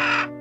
Ah!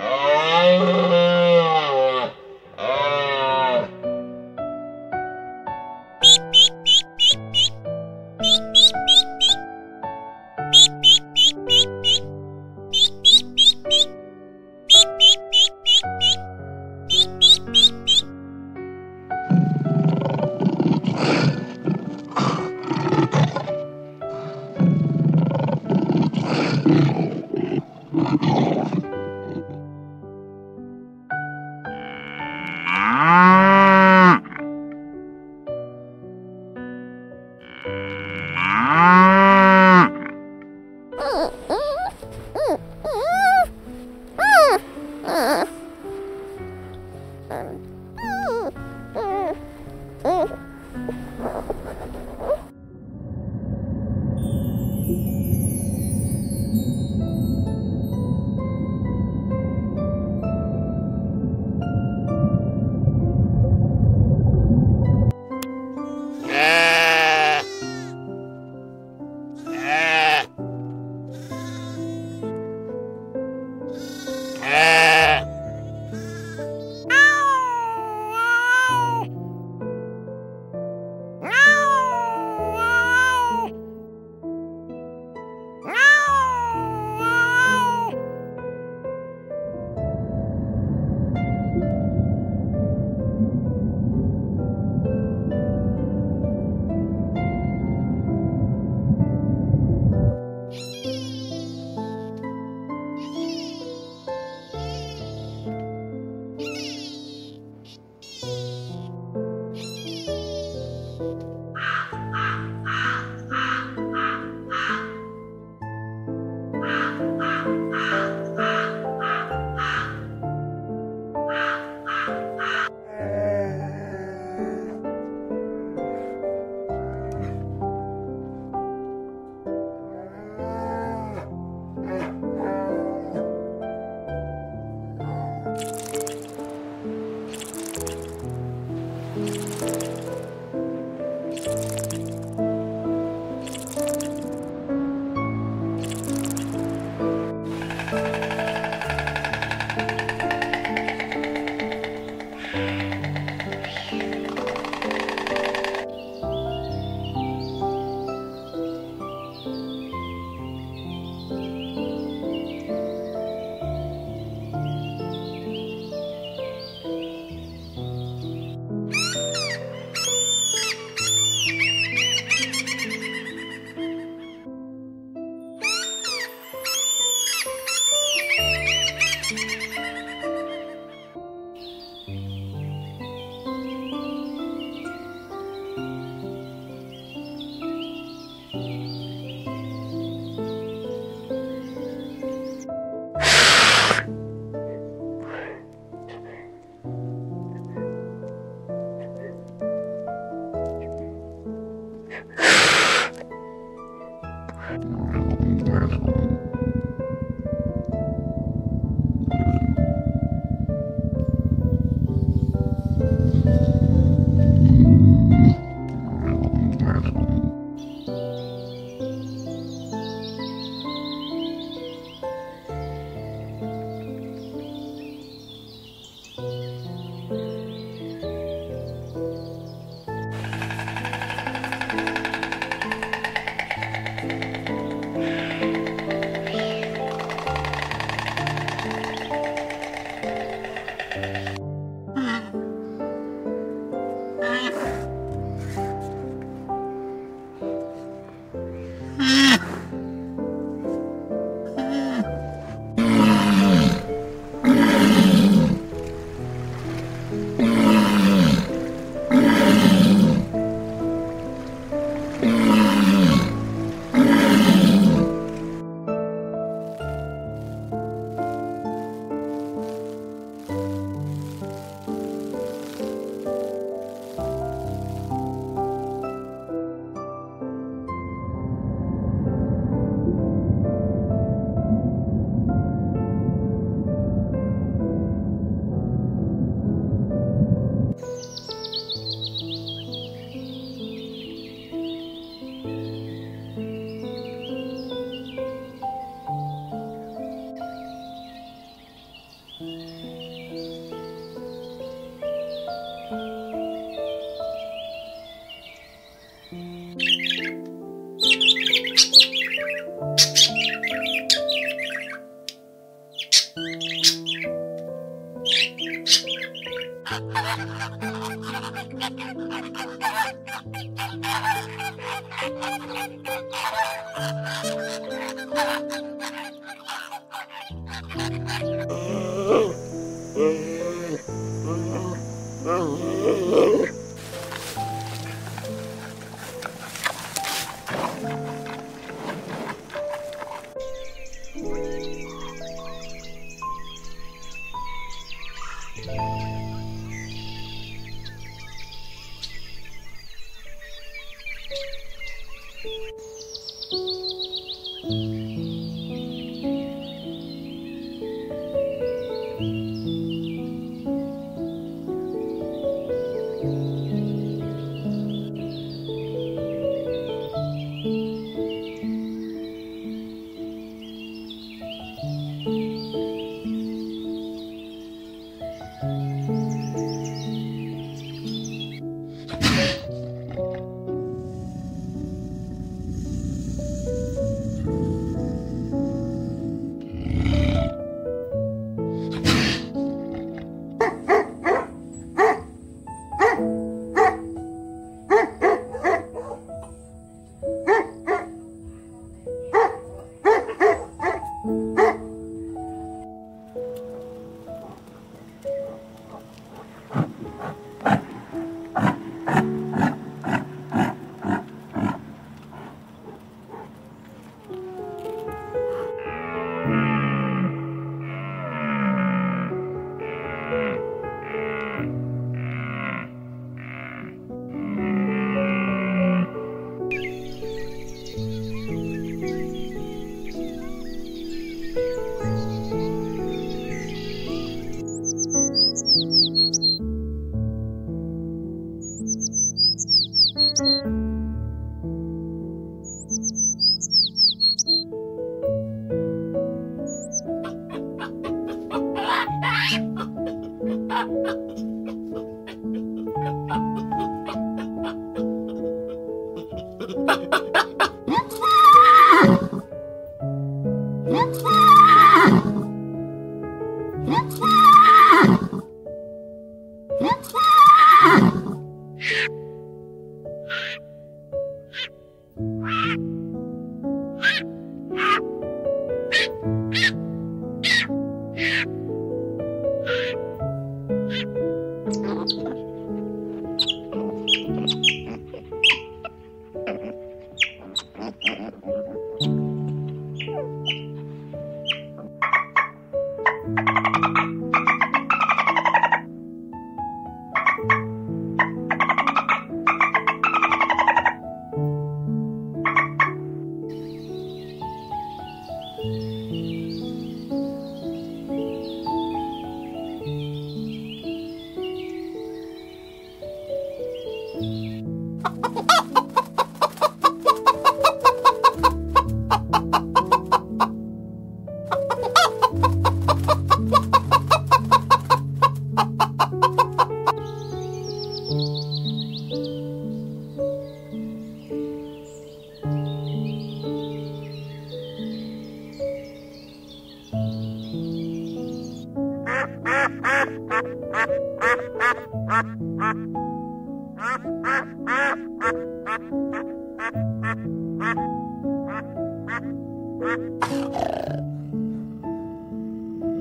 Oh.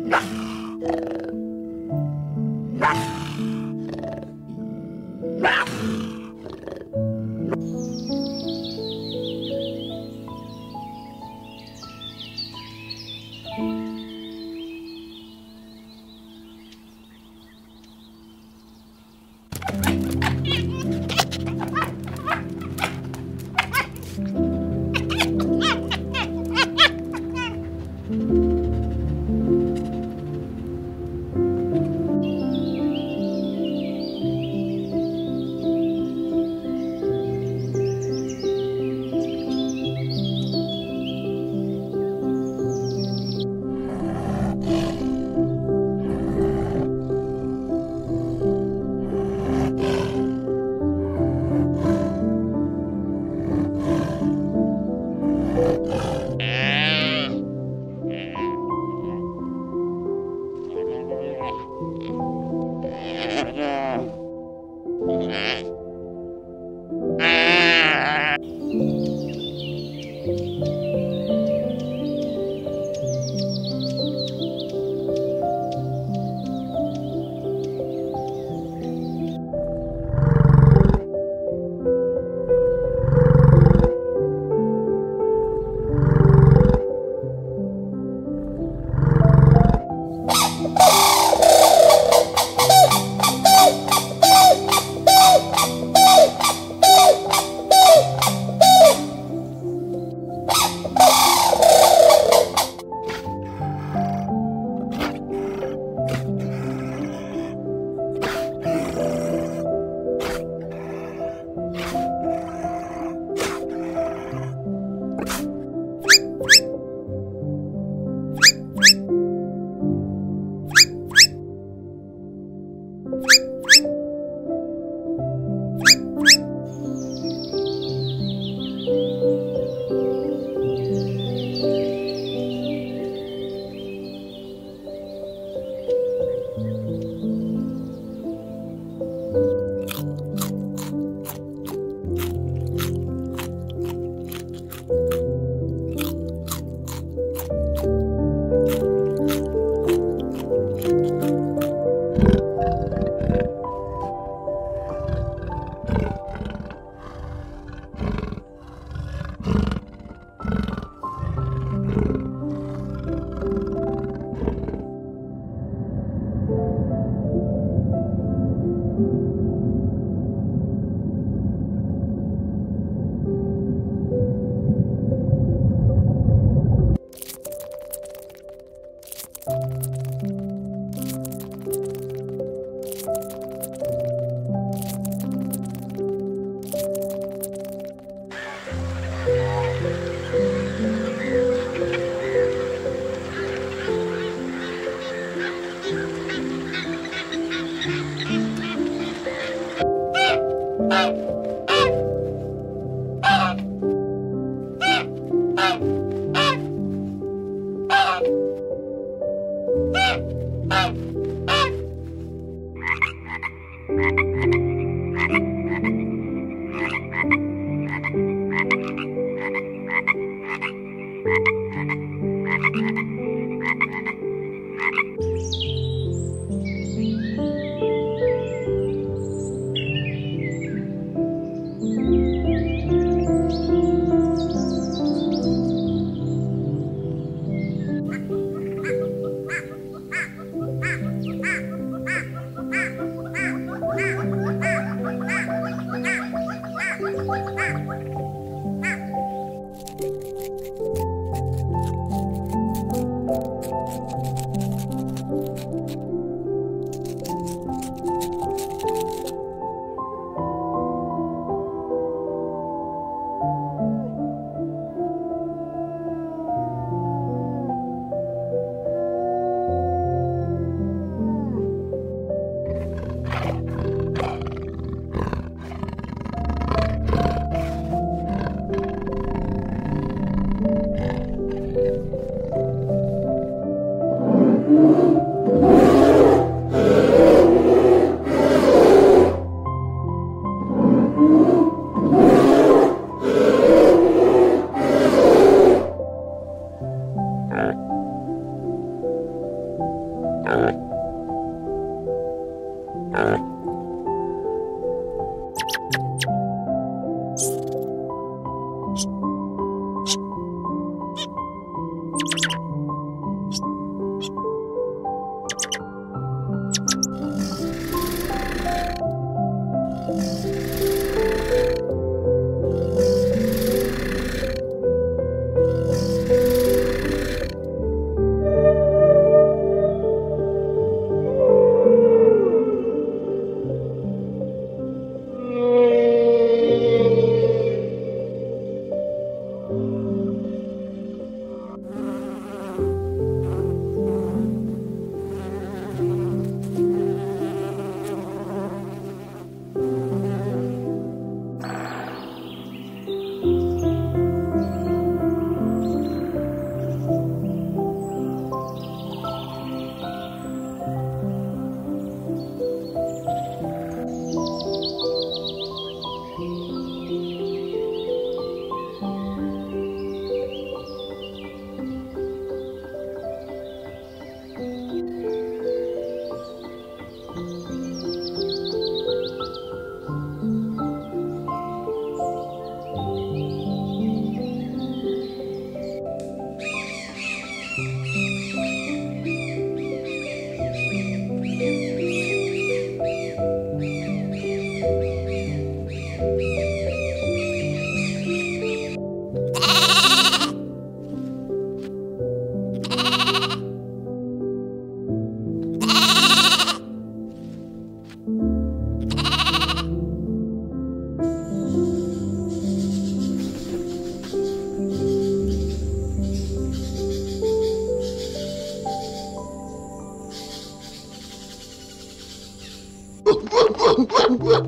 No.